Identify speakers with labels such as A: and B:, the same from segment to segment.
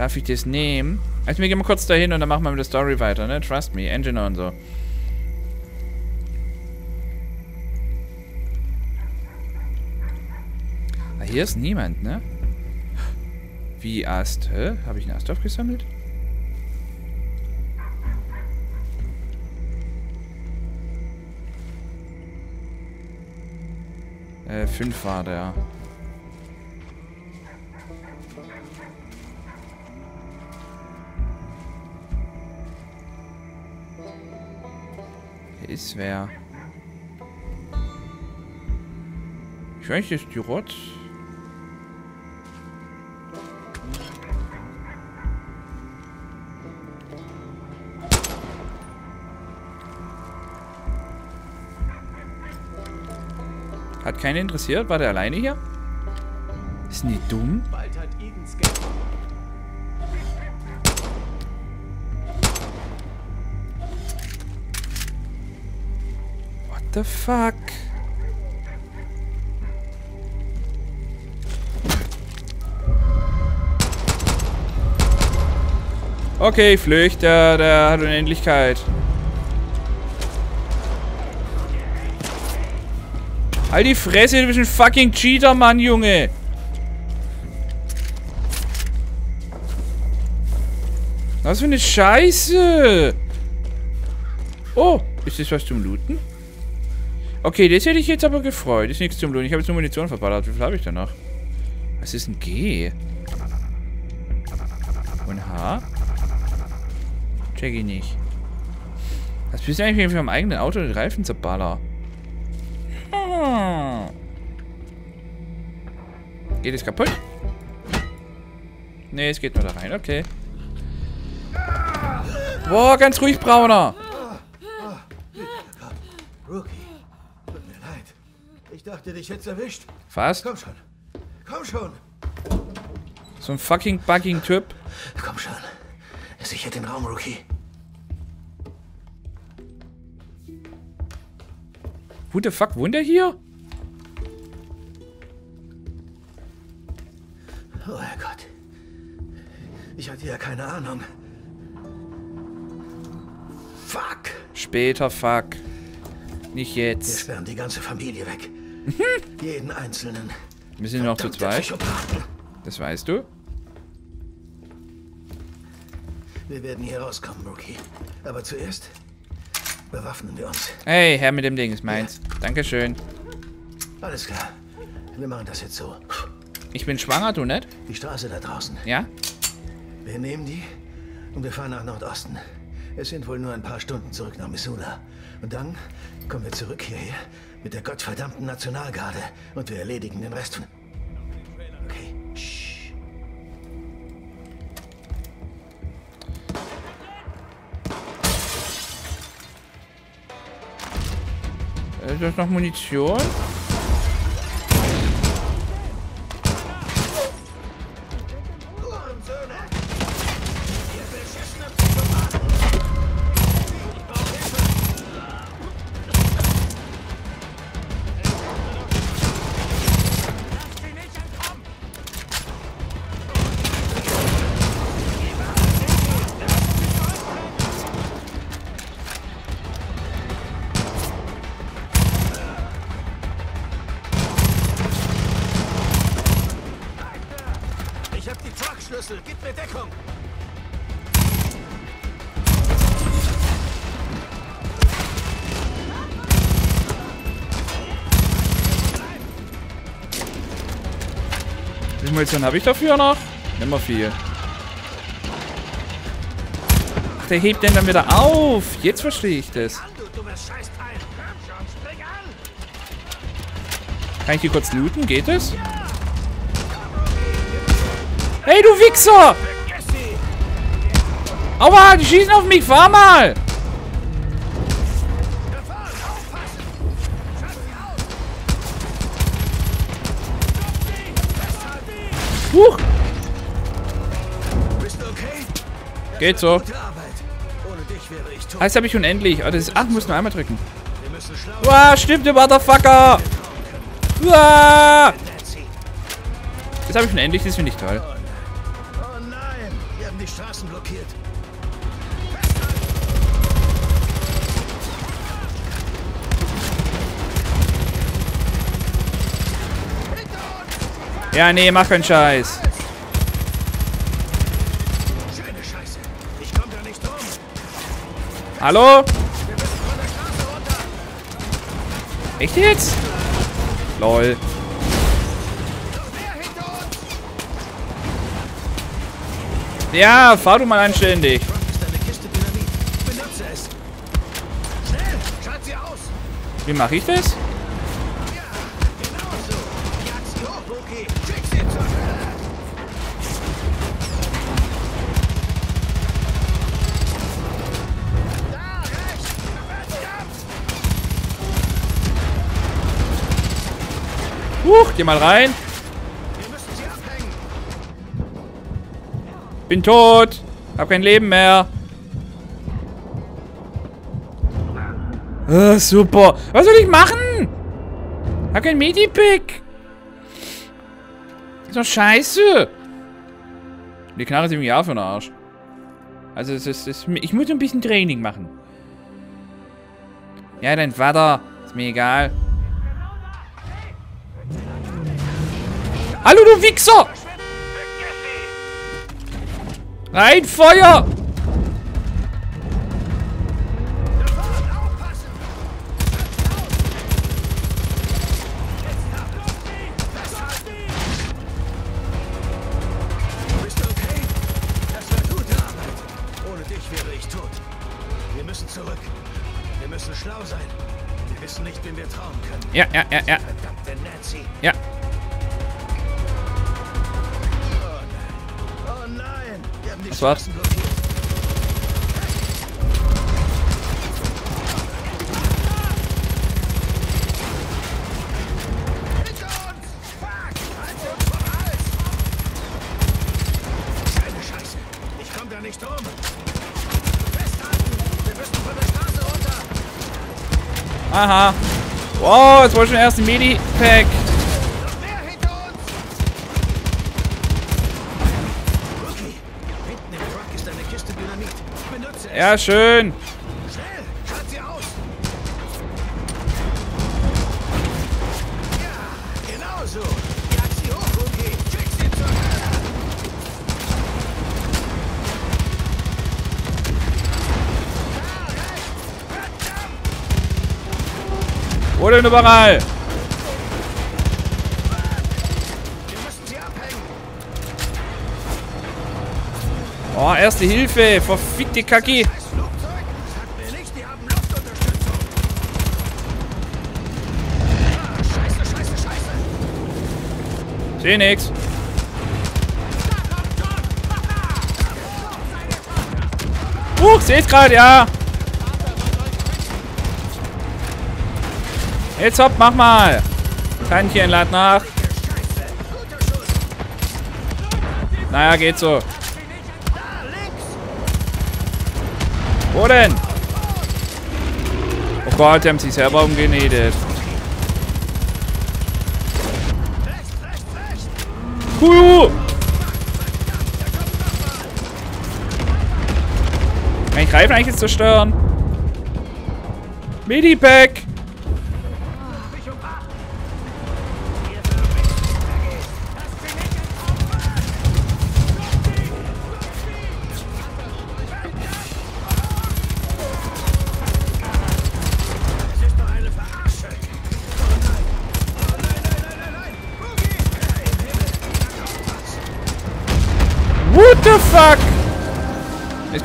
A: Darf ich das nehmen? Also wir gehen mal kurz dahin und dann machen wir mit der Story weiter, ne? Trust me, Engineer und so. Ah, hier ist niemand, ne? Wie Ast? Hä? Habe ich einen Ast aufgesammelt? Äh, fünf war der. Ist wer. Ich weiß nicht, ist die Rot. Hat keinen interessiert? War der alleine hier? Ist die dumm?
B: Bald
A: the fuck? Okay, flücht, der, der hat Unendlichkeit. Halt die Fresse, du bist ein fucking Cheater, Mann, Junge. Was für eine Scheiße. Oh, ist das was zum Looten? Okay, das hätte ich jetzt aber gefreut. Ist nichts zum Looten. Ich habe jetzt nur Munition verballert. Wie viel habe ich da noch? Was ist ein G? Und H? Check ich nicht. Was bist du eigentlich, wenn ich meinem eigenen Auto den Reifen zerballer? Hm. Geht es kaputt? Ne, es geht nur da rein. Okay. Boah, ganz ruhig, Brauner.
B: Rookie, tut mir leid. Ich dachte, dich hätt's erwischt.
A: Was?
B: Komm schon. Komm schon.
A: So ein fucking bugging Typ.
B: Komm schon. Sicher den Raum, Rookie.
A: Who the fuck wohnt der hier?
B: Oh Herrgott. Ich hatte ja keine Ahnung. Fuck.
A: Später, fuck. Nicht
B: Wir
A: jetzt.
B: sperren die ganze Familie weg. Jeden einzelnen.
A: Wir sind noch zu zweit. Das weißt du.
B: Wir werden hier rauskommen, Rookie. Aber zuerst bewaffnen wir uns.
A: Hey, Herr mit dem Ding ist meins. Dankeschön.
B: Alles klar. Wir machen das jetzt so.
A: Ich bin schwanger, du nicht?
B: Die Straße da draußen.
A: Ja?
B: Wir nehmen die und wir fahren nach Nordosten. Es sind wohl nur ein paar Stunden zurück nach Missoula. Und dann kommen wir zurück hierher mit der gottverdammten Nationalgarde und wir erledigen den Rest von... Okay. Shh.
A: Äh, Ist das noch Munition? Munition habe ich dafür noch? Nimmer viel. Ach, der hebt den dann wieder auf. Jetzt verstehe ich das. Kann ich die kurz looten? Geht es? Hey, du Wichser! Aua, die schießen auf mich. Fahr mal! Huch!
B: Okay?
A: Geht so. Heißt habe ich unendlich. Oh, das ist. Ach, muss nur einmal drücken. Uah, stimmt, du Motherfucker! Uah! Das habe ich unendlich, das finde ich toll. Ja, nee, mach keinen Scheiß. Hallo? Echt jetzt? Lol. Ja, fahr du mal anständig. Wie mache ich das?
B: Buki. Schick sie zur Hölle.
A: Huch, geh mal rein. Bin tot. Hab kein Leben mehr. Ah, super. Was soll ich machen? Hab kein Medipick. Ist doch scheiße. Die Knarre ist irgendwie auch für den Arsch. Also es ist, es ich muss ein bisschen Training machen. Ja, dein Vater. Ist mir egal. Hallo, du Wichser! Rein, Feuer! Ja, ja, ja, ja. Ja.
B: Nein. Nein. Wir haben die
A: Was war's?
B: Halt!
A: Aha. Wow, jetzt wollte ich schon erst ein Medi-Pack.
B: Noch mehr
A: Denn überall? Oh, erste Hilfe. Verfickte Kacki. Seh nix. Huch, seh's gerade, ja. Jetzt hopp, mach mal. Tantchen, lad nach. Naja, geht so. Wo denn? Oh Gott, die haben sich selber umgenietet. Kuhu! Kann ich Reifen eigentlich zerstören? Medipack!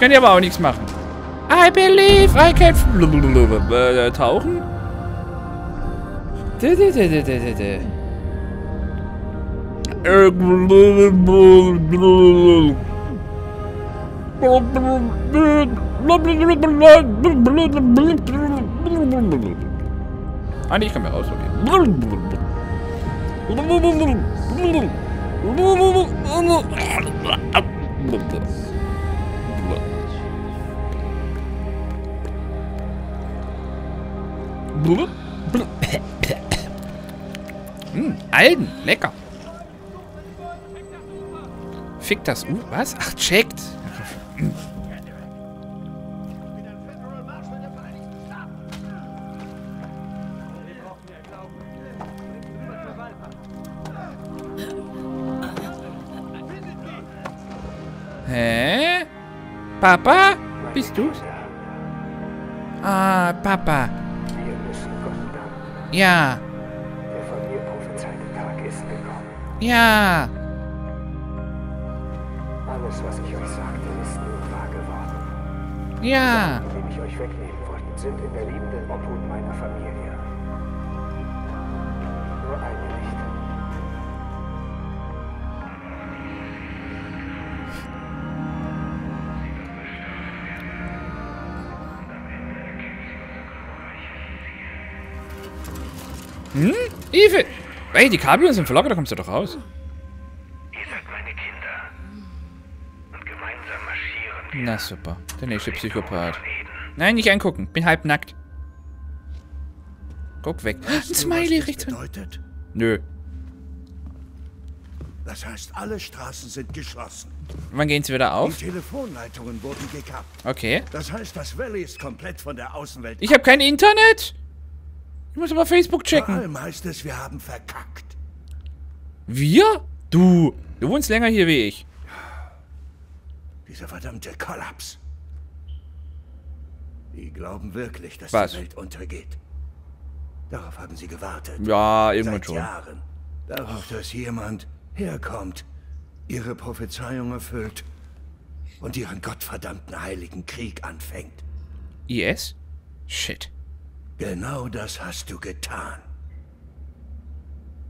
A: Könnt ihr aber auch nichts machen. I believe I can tauchen? Ah, nee, ich kann mir ausprobieren. Hm, Algen, lecker. Fick das U. Was? Ach, checkt. Hä? Papa? Bist du's? Ah, Papa. Ja.
C: Der von mir prophezeite Tag ist gekommen.
A: Ja.
C: Alles, was ich euch sagte, ist nun wahr geworden.
A: Ja.
C: Die mich euch wegnehmen wollten, sind in der
A: Eve. Ey, die Kabel sind verlockert, da kommst du doch raus.
C: Ihr seid meine Kinder. Und gemeinsam marschieren wir
A: Na super. Der nächste Psychopath. Nein, nicht angucken. Bin halb nackt. Guck weg. Ein
B: Weißt du,
A: Smiley rechts.
B: bedeutet?
A: Nö.
B: Das heißt, alle Straßen sind geschlossen.
A: Wann gehen sie wieder
B: Die
A: auf?
B: Telefonleitungen wurden gekappt.
A: Okay.
B: Das heißt, das Valley ist komplett von der Außenwelt.
A: Ich habe kein Internet. Ich muss aber Facebook
B: Vor
A: checken.
B: allem heißt es, wir haben verkackt.
A: Wir? Du. Du wohnst länger hier wie ich.
B: Dieser verdammte Kollaps. Die glauben wirklich, dass
A: Was?
B: die Welt untergeht. Darauf haben sie gewartet.
A: Ja, irgendwann
B: Seit
A: schon.
B: Jahren. Darauf, dass jemand herkommt, ihre Prophezeiung erfüllt und ihren gottverdammten heiligen Krieg anfängt.
A: IS? Shit.
B: Genau das hast du getan.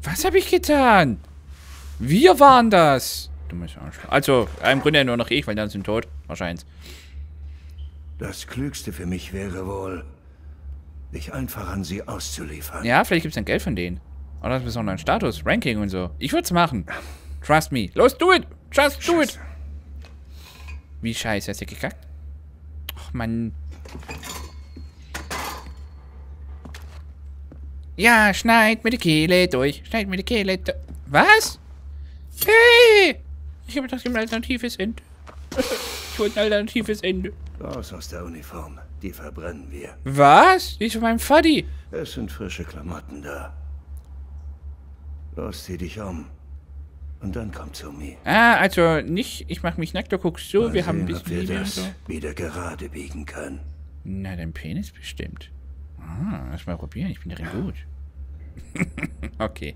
A: Was habe ich getan? Wir waren das. Also, im Grunde nur noch ich, weil dann sind tot. Wahrscheinlich.
B: Das Klügste für mich wäre wohl, dich einfach an sie auszuliefern.
A: Ja, vielleicht gibt es dann Geld von denen. Oder das ist einen Status, Ranking und so. Ich würde es machen. Trust me. Los, do it. Just do it. Wie scheiße, hast du gekackt? Ach, Mann. Ja, schneid mir die Kehle durch. Schneid mir die Kehle durch. Was? Hey! Ich habe gedacht, ein alternatives Ende. Ich wollte ein alternatives Ende.
B: Raus aus der Uniform. Die verbrennen wir.
A: Was? Die ist von meinem Faddy.
B: Es sind frische Klamotten da. Los, zieh dich um. Und dann komm zu mir.
A: Ah, also nicht, ich mach mich nackt, du guckst so,
B: Mal
A: wir haben ein
B: sehen, ob
A: bisschen
B: wir das
A: so.
B: wieder gerade biegen können.
A: Na, dein Penis bestimmt. Ah, lass mal probieren, ich bin darin gut. okay.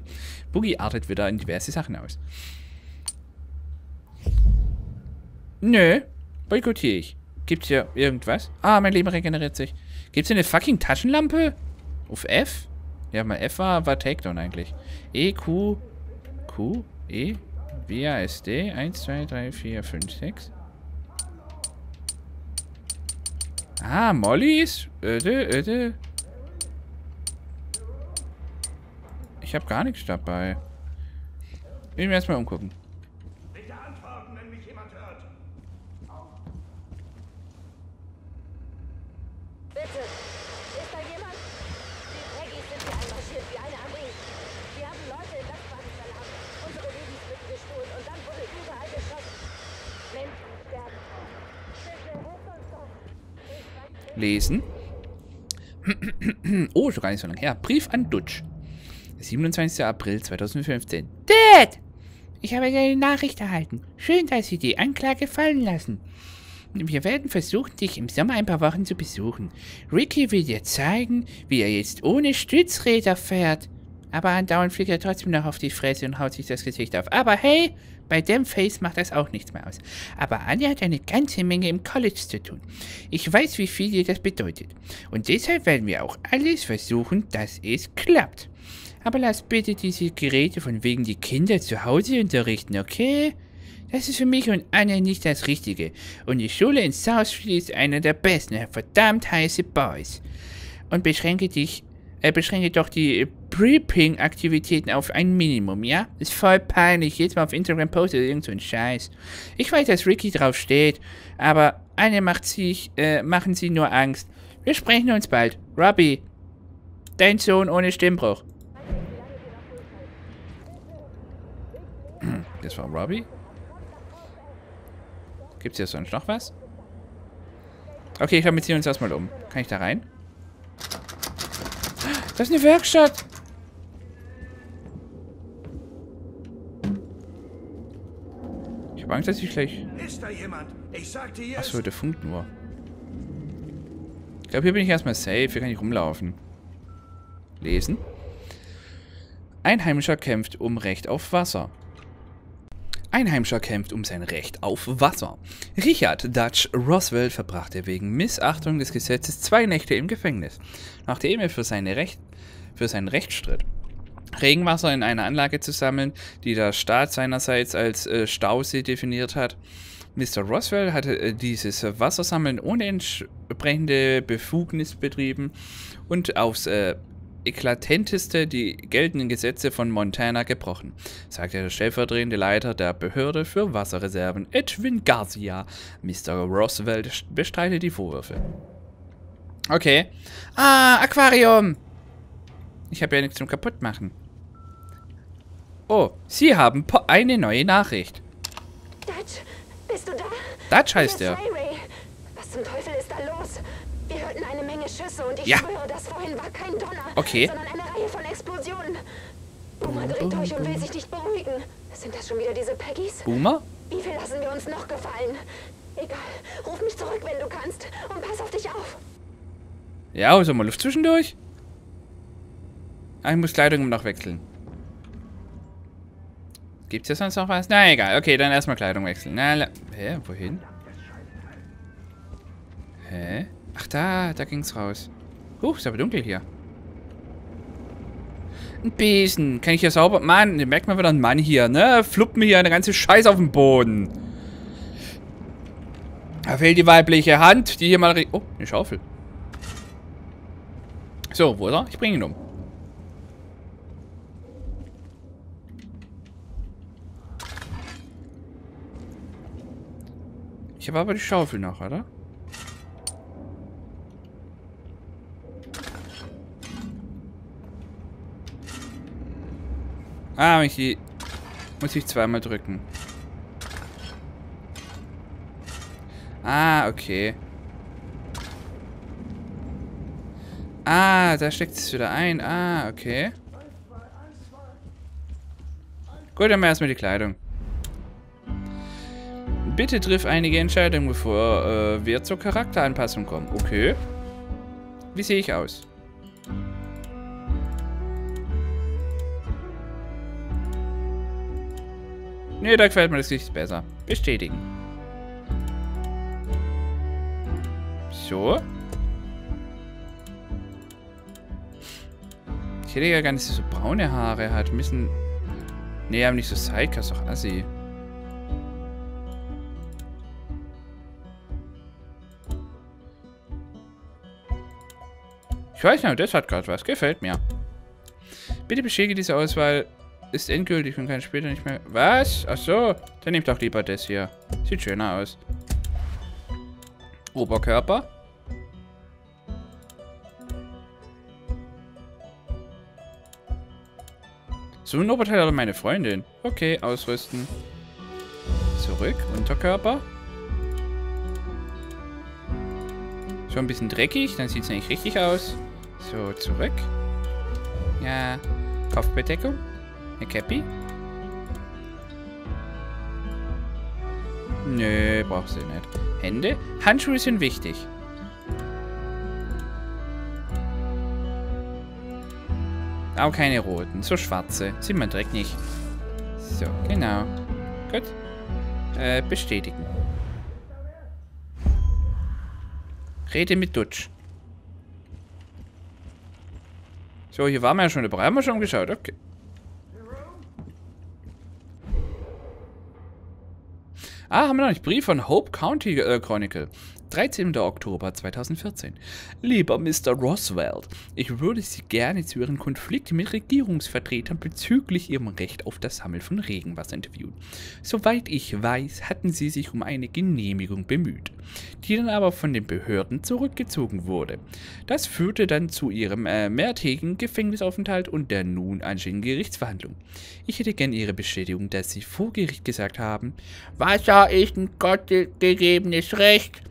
A: Boogie artet wieder in diverse Sachen aus. Nö, boykottiere ich. Gibt's hier irgendwas? Ah, mein Leben regeneriert sich. Gibt's hier eine fucking Taschenlampe? Auf F? Ja, mal F war, war Takedown eigentlich. E, Q, Q, E, W, A, S, D. 1, 2, 3, 4, 5, 6. Ah, Mollys? Öde, öde. Ich habe gar nichts dabei. Ich will mir erstmal umgucken.
B: Bitte antworten, wenn mich jemand hört.
D: Bitte, ist da jemand? Die Peggies sind hier einmarschiert wie eine Armee. Sie haben Leute in Lastwagen verladen, unsere Lebensmittel gestohlen und dann wurde überall geschossen. Menschen sterben. Bitte hilf uns doch.
A: Lesen. oh, schon gar nicht so lange her. Brief an Dutsch. 27. April 2015. Dad! Ich habe eine Nachricht erhalten. Schön, dass Sie die Anklage fallen lassen. Wir werden versuchen, dich im Sommer ein paar Wochen zu besuchen. Ricky will dir zeigen, wie er jetzt ohne Stützräder fährt. Aber andauernd fliegt er trotzdem noch auf die Fresse und haut sich das Gesicht auf. Aber hey, bei dem Face macht das auch nichts mehr aus. Aber Anja hat eine ganze Menge im College zu tun. Ich weiß, wie viel dir das bedeutet. Und deshalb werden wir auch alles versuchen, dass es klappt. Aber lass bitte diese Geräte von wegen die Kinder zu Hause unterrichten, okay? Das ist für mich und Anja nicht das Richtige. Und die Schule in Southfield ist einer der besten, verdammt heiße Boys. Und beschränke dich, äh, beschränke doch die Prepping-Aktivitäten auf ein Minimum, ja? Ist voll peinlich, jetzt mal auf Instagram postet irgend so ein Scheiß. Ich weiß, dass Ricky drauf steht, aber Anja macht sich, äh, machen sie nur Angst. Wir sprechen uns bald. Robbie, dein Sohn ohne Stimmbruch. Das war Robbie. Gibt's hier sonst noch was? Okay, ich glaube, wir ziehen uns erstmal um. Kann ich da rein? Das ist eine Werkstatt. Ich habe Angst, dass ich gleich...
B: Ist da jemand? Ich sagte hier.
A: Achso, der funkt nur. Ich glaube, hier bin ich erstmal safe. Hier kann ich rumlaufen. Lesen. Einheimischer kämpft um Recht auf Wasser. Einheimischer kämpft um sein Recht auf Wasser. Richard Dutch Roswell verbrachte wegen Missachtung des Gesetzes zwei Nächte im Gefängnis, nachdem er für, seine Recht, für seinen Rechtsstritt Regenwasser in einer Anlage zu sammeln, die der Staat seinerseits als äh, Stausee definiert hat. Mr. Roswell hatte äh, dieses Wassersammeln ohne entsprechende Befugnis betrieben und aufs äh, eklatanteste die geltenden Gesetze von Montana gebrochen, sagte der stellvertretende Leiter der Behörde für Wasserreserven, Edwin Garcia. Mr. Roswell bestreitet die Vorwürfe. Okay. Ah, Aquarium! Ich habe ja nichts zum Kaputtmachen. Oh, Sie haben eine neue Nachricht.
D: Dutch, bist du da?
A: Dutch heißt er.
D: Was zum Teufel ist da los? Wir hörten eine Schüsse und ich
A: ja.
D: schwöre, das vorhin war kein Donner,
A: okay.
D: sondern eine Reihe von Explosionen. Boomer dreht durch und will sich nicht beruhigen. Sind das schon wieder diese Peggys?
A: Boomer?
D: Wie viel lassen wir uns noch gefallen? Egal, ruf mich zurück, wenn du kannst und pass auf dich auf.
A: Ja, also mal Luft zwischendurch. Ah, ich muss Kleidung noch wechseln. Gibt es hier sonst noch was? Na, egal. Okay, dann erstmal Kleidung wechseln. Na, hä, wohin? Hä? Ach, da, da ging's raus. Huch, ist aber dunkel hier. Ein Besen. Kann ich hier sauber... Mann, merkt man wieder einen Mann hier, ne? Fluppt mir hier eine ganze Scheiße auf den Boden. Da fehlt die weibliche Hand, die hier mal... Oh, eine Schaufel. So, wo ist er? Ich bringe ihn um. Ich habe aber die Schaufel noch, oder? Ah, ich die... Muss ich zweimal drücken. Ah, okay. Ah, da steckt es wieder ein. Ah, okay. Gut, dann erstmal die Kleidung. Bitte triff einige Entscheidungen, bevor äh, wir zur Charakteranpassung kommen. Okay. Wie sehe ich aus? Nee, da gefällt mir das Gesicht besser. Bestätigen. So. Ich hätte ja gar nicht, so braune Haare hat. Müssen... Nee, aber nicht so Psycho, ist doch assi. Ich weiß nicht, das hat gerade was. Gefällt mir. Bitte bestätige diese Auswahl ist endgültig und kann später nicht mehr... Was? Ach so. Dann nehmt doch lieber das hier. Sieht schöner aus. Oberkörper. So ein Oberteil oder meine Freundin. Okay, ausrüsten. Zurück. Unterkörper. Schon ein bisschen dreckig. Dann sieht es eigentlich richtig aus. So, zurück. Ja. Kopfbedeckung. Eine Cappy? Nö, brauchst du nicht. Hände? Handschuhe sind wichtig. Auch keine roten, so schwarze. Sieht man direkt nicht. So, genau. Gut. Äh, bestätigen. Rede mit Dutsch. So, hier waren wir ja schon dabei. Haben wir schon geschaut. Okay. Ah, haben wir noch nicht. Brief von Hope County äh, Chronicle. 13. Oktober 2014. Lieber Mr. Roswell, ich würde Sie gerne zu Ihren Konflikten mit Regierungsvertretern bezüglich Ihrem Recht auf das Sammeln von Regenwasser interviewen. Soweit ich weiß, hatten Sie sich um eine Genehmigung bemüht, die dann aber von den Behörden zurückgezogen wurde. Das führte dann zu Ihrem äh, mehrtägigen Gefängnisaufenthalt und der nun anstehenden Gerichtsverhandlung. Ich hätte gern Ihre Bestätigung, dass Sie vor Gericht gesagt haben, Wasser ist ein gottgegebenes Recht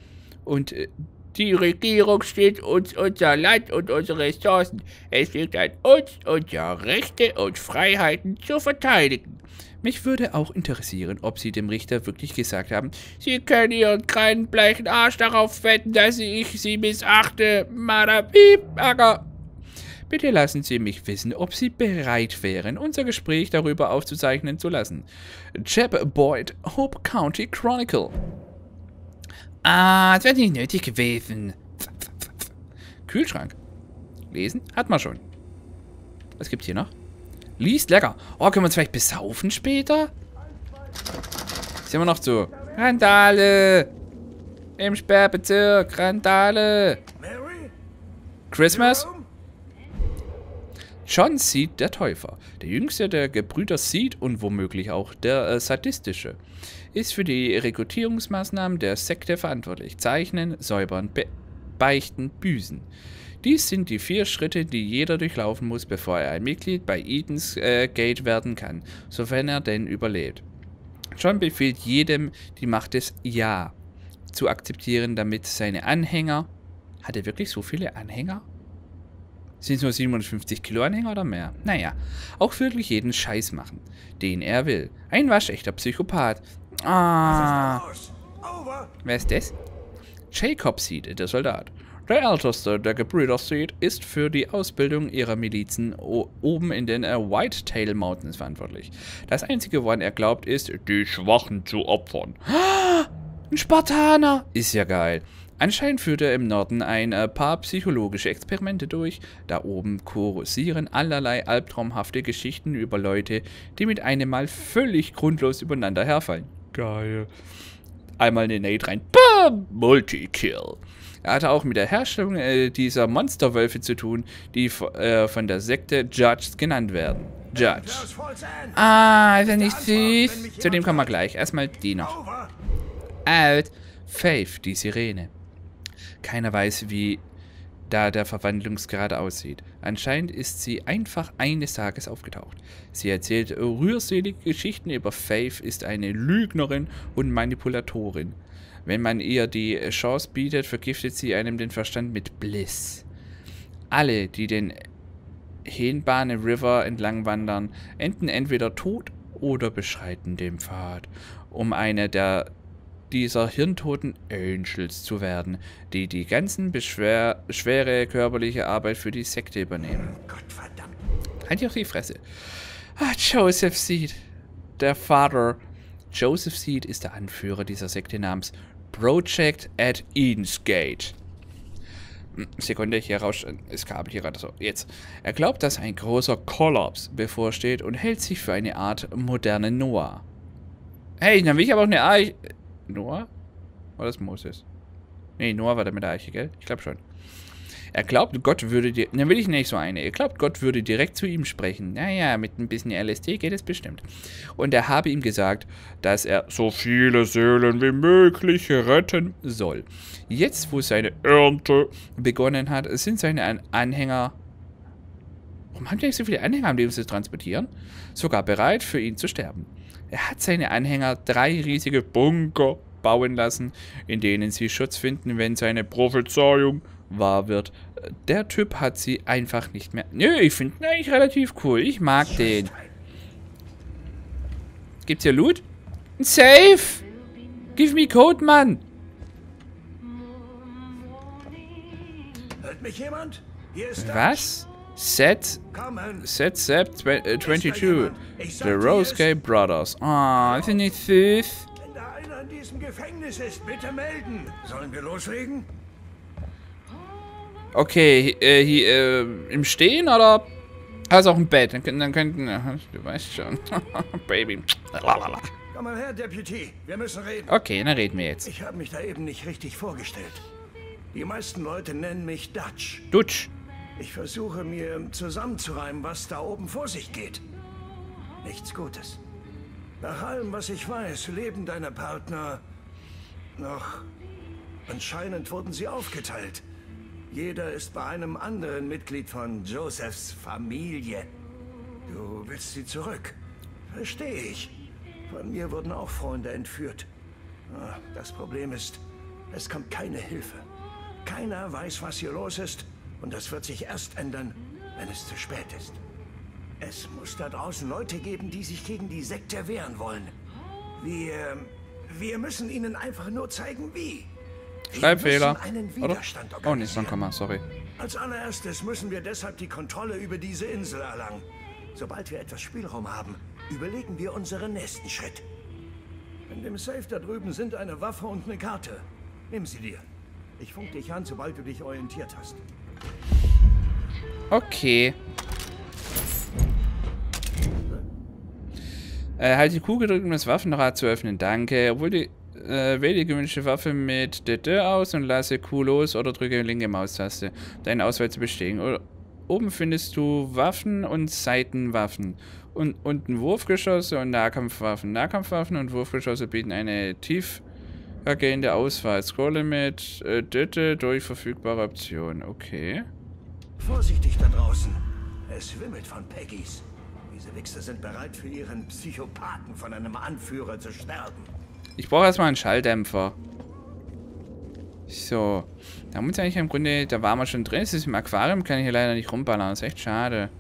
A: und äh, die Regierung steht uns unser Land und unsere Ressourcen. Es liegt an uns, unsere Rechte und Freiheiten zu verteidigen. Mich würde auch interessieren, ob Sie dem Richter wirklich gesagt haben, Sie können Ihren kleinen bleichen Arsch darauf wetten, dass ich Sie missachte, Madabibager. Bitte lassen Sie mich wissen, ob Sie bereit wären, unser Gespräch darüber aufzuzeichnen zu lassen. Jeb Boyd, Hope County Chronicle. Ah, das wäre nicht nötig gewesen. Kühlschrank. Lesen? Hat man schon. Was gibt's hier noch? Liest lecker. Oh, können wir uns vielleicht besaufen später? Sind wir noch zu? Randale! Im Sperrbezirk, Randale! Christmas? John Seed, der Täufer, der jüngste der Gebrüder Seed und womöglich auch der äh, sadistische, ist für die Rekrutierungsmaßnahmen der Sekte verantwortlich. Zeichnen, säubern, be beichten, büßen. Dies sind die vier Schritte, die jeder durchlaufen muss, bevor er ein Mitglied bei Edens äh, Gate werden kann, sofern er denn überlebt. John befiehlt jedem, die Macht des Ja zu akzeptieren, damit seine Anhänger... Hat er wirklich so viele Anhänger? Sind es nur 750 Kilo Anhänger oder mehr? Naja, auch wirklich jeden Scheiß machen, den er will. Ein waschechter Psychopath. Ah, wer ist das? Jacob Seed, der Soldat. Der älteste der Gebrüder Seed ist für die Ausbildung ihrer Milizen oben in den äh, Whitetail Mountains verantwortlich. Das einzige, woran er glaubt, ist, die Schwachen zu opfern. Ein Spartaner! Ist ja geil. Anscheinend führt er im Norden ein äh, paar psychologische Experimente durch. Da oben kursieren allerlei albtraumhafte Geschichten über Leute, die mit einem Mal völlig grundlos übereinander herfallen. Geil. Einmal eine Nate rein. Bam! Multi-Kill. Er hatte auch mit der Herstellung äh, dieser Monsterwölfe zu tun, die äh, von der Sekte Judges genannt werden. Judge. Ah, ist er nicht süß? Zu dem kommen wir gleich. Erstmal die noch. Alt. Faith, die Sirene. Keiner weiß, wie da der Verwandlungsgrad aussieht. Anscheinend ist sie einfach eines Tages aufgetaucht. Sie erzählt rührselige Geschichten über Faith, ist eine Lügnerin und Manipulatorin. Wenn man ihr die Chance bietet, vergiftet sie einem den Verstand mit Bliss. Alle, die den Henbane River entlang wandern, enden entweder tot oder beschreiten den Pfad, um eine der dieser hirntoten Angels zu werden, die die ganzen beschwer schwere körperliche Arbeit für die Sekte übernehmen.
B: Gott verdammt!
A: Halt dir auf die Fresse. Ah, Joseph Seed. Der Vater. Joseph Seed ist der Anführer dieser Sekte namens Project at Eden's Gate. Hm, Sekunde, hier rauscht das Kabel hier gerade so. Jetzt. Er glaubt, dass ein großer Kollaps bevorsteht und hält sich für eine Art moderne Noah. Hey, dann will ich aber auch eine. Noah? Oder das Moses? Nee, Noah war der mit der Eiche, gell? Ich glaube schon. Er glaubt, Gott würde dir. Dann will ich nicht so eine. Er glaubt, Gott würde direkt zu ihm sprechen. Naja, mit ein bisschen LSD geht es bestimmt. Und er habe ihm gesagt, dass er so viele Seelen wie möglich retten soll. Jetzt, wo seine Ernte begonnen hat, sind seine An Anhänger. Warum haben die nicht so viele Anhänger, um die zu transportieren? Sogar bereit, für ihn zu sterben. Er hat seine Anhänger drei riesige Bunker bauen lassen, in denen sie Schutz finden, wenn seine Prophezeiung wahr wird. Der Typ hat sie einfach nicht mehr. Nö, ich finde ihn eigentlich relativ cool. Ich mag den. Gibt's hier Loot? Ein Safe! Give me Code, Mann!
B: Hört mich jemand? Hier ist
A: Was? Set! Set Sep
B: da
A: 22.
B: jemand? Ich
A: The Rose. Gay Brothers. Ah, sind nicht süß.
B: Wenn da einer in diesem Gefängnis ist, bitte melden! Sollen wir loslegen?
A: Okay, äh, hier, äh, im Stehen oder? Also auch im Bett. Dann, dann könnten. Du weißt schon. Baby.
B: Komm mal her, Deputy. Wir müssen reden.
A: Okay, dann reden wir jetzt.
B: Ich habe mich da eben nicht richtig vorgestellt. Die meisten Leute nennen mich Dutch.
A: Dutsch.
B: Ich versuche mir zusammenzureimen, was da oben vor sich geht. Nichts Gutes. Nach allem, was ich weiß, leben deine Partner noch. Anscheinend wurden sie aufgeteilt. Jeder ist bei einem anderen Mitglied von Josephs Familie. Du willst sie zurück. Verstehe ich. Von mir wurden auch Freunde entführt. Ah, Das Problem ist, es kommt keine Hilfe. Keiner weiß, was hier los ist. Und das wird sich erst ändern, wenn es zu spät ist.
E: Es muss da draußen Leute geben, die sich gegen die Sekte wehren wollen. Wir, wir müssen ihnen einfach nur zeigen, wie. Wir
A: Schreibfehler. Oder? Oh, nicht so ein. Komma, sorry.
E: Als allererstes müssen wir deshalb die Kontrolle über diese Insel erlangen. Sobald wir etwas Spielraum haben, überlegen wir unseren nächsten Schritt. In dem Safe da drüben sind eine Waffe und eine Karte. Nimm sie dir. Ich funk dich an, sobald du dich orientiert hast.
A: Okay. Äh, halt die Q gedrückt, um das Waffenrad zu öffnen. Danke. Obwohl die, äh, wähle die gewünschte Waffe mit DD aus und lasse Q los oder drücke linke Maustaste, um deine Auswahl zu. Oder oben findest du Waffen und Seitenwaffen. Und unten Wurfgeschosse und Nahkampfwaffen. Nahkampfwaffen und Wurfgeschosse bieten eine tiefergehende Auswahl. Scrolle mit äh, DD durch verfügbare Optionen. Okay.
E: Vorsichtig da draußen. Es wimmelt von Peggys. Diese Wichser sind bereit, für ihren Psychopathen von einem Anführer zu sterben.
A: Ich brauche erstmal einen Schalldämpfer. So. Da muss eigentlich im Grunde, da waren wir schon drin. Es ist im Aquarium, kann ich hier leider nicht rumballern. Das ist echt schade.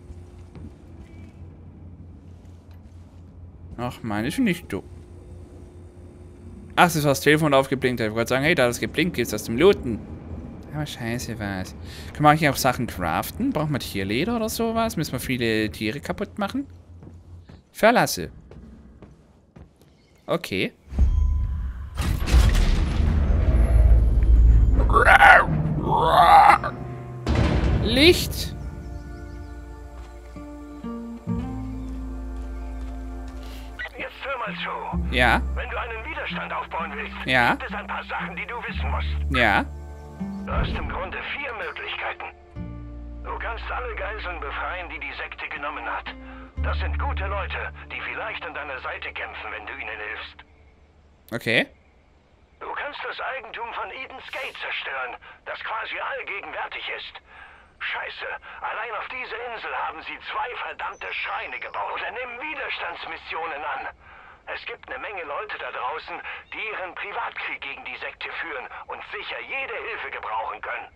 A: Ach man, ist nicht du. Ach, es ist das Telefon aufgeblinkt. Ich wollte sagen, hey, da es geblinkt, geht's aus dem Looten. Aber scheiße, was. Können wir eigentlich auch Sachen craften? Brauchen wir Tierleder oder sowas? Müssen wir viele Tiere kaputt machen? Verlasse. Okay. Licht.
B: Zu.
A: Ja,
B: Wenn du einen Widerstand aufbauen willst,
A: Ja.
B: gibt es ein paar Sachen, die du wissen musst.
A: ja.
B: Du hast im Grunde vier Möglichkeiten. Du kannst alle Geiseln befreien, die die Sekte genommen hat. Das sind gute Leute, die vielleicht an deiner Seite kämpfen, wenn du ihnen hilfst.
A: Okay.
B: Du kannst das Eigentum von Eden's Gate zerstören, das quasi allgegenwärtig ist. Scheiße, allein auf dieser Insel haben sie zwei verdammte Schreine gebaut. Oder nimm Widerstandsmissionen an. Es gibt eine Menge Leute da draußen, die ihren Privatkrieg gegen die Sekte führen und sicher jede Hilfe gebrauchen können.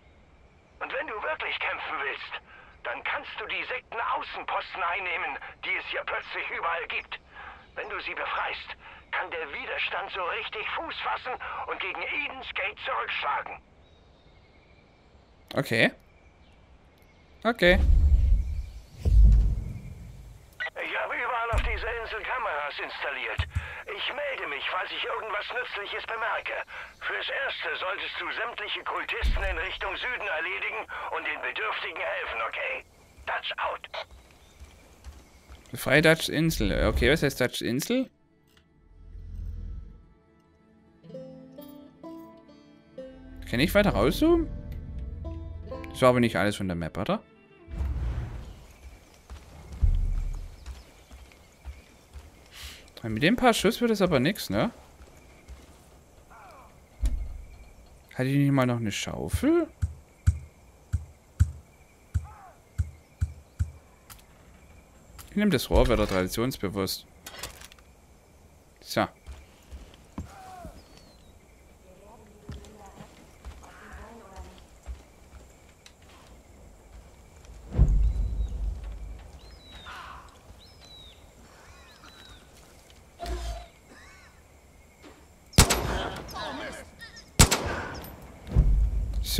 B: Und wenn du wirklich kämpfen willst, dann kannst du die Sektenaußenposten einnehmen, die es hier plötzlich überall gibt. Wenn du sie befreist, kann der Widerstand so richtig Fuß fassen und gegen Eden's Gate zurückschlagen.
A: Okay. Okay.
B: Ich habe dieser Insel Kameras installiert. Ich melde mich, falls ich irgendwas Nützliches bemerke. Fürs Erste solltest du sämtliche Kultisten in Richtung Süden erledigen und den Bedürftigen helfen, okay? Touch out.
A: Freie Dutch Insel. Okay, was heißt Dutch Insel? Kann ich weiter rauszoomen? Das war aber nicht alles von der Map, oder? Mit dem paar Schuss wird es aber nichts, ne? Hatte ich nicht mal noch eine Schaufel? Ich nehme das Rohrwetter traditionsbewusst. So.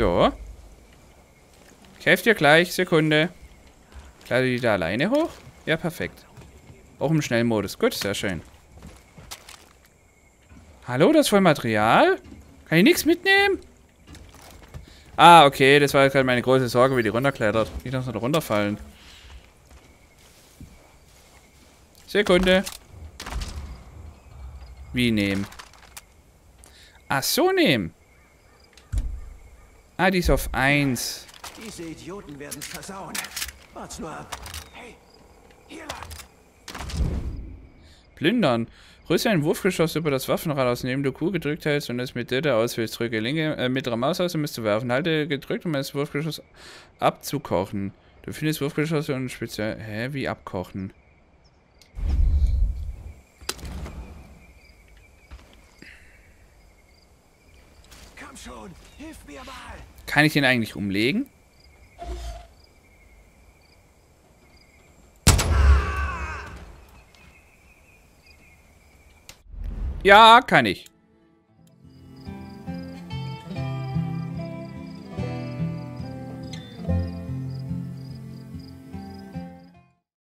A: So. Ich helfe dir gleich. Sekunde. Lade die da alleine hoch? Ja, perfekt. Auch im Schnellmodus. Gut, sehr schön. Hallo, das ist voll Material? Kann ich nichts mitnehmen? Ah, okay, das war gerade meine große Sorge, wie die runterklettert. Nicht, dass wir da runterfallen. Sekunde. Wie nehmen? Ach so, nehmen. Ah, die ist auf 1.
E: Diese Idioten werden versauen. Wart's nur ab. Hey, hier lang.
A: Plündern. Rüste ein Wurfgeschoss über das Waffenrad aus, indem du Q gedrückt hältst und es mit D auswählst. Drücke linke äh, mittlere Maus aus, um es zu werfen. Halte gedrückt, um das Wurfgeschoss abzukochen. Du findest Wurfgeschosse und speziell... Hä? Wie abkochen? Kann ich den eigentlich umlegen? Ja, kann ich.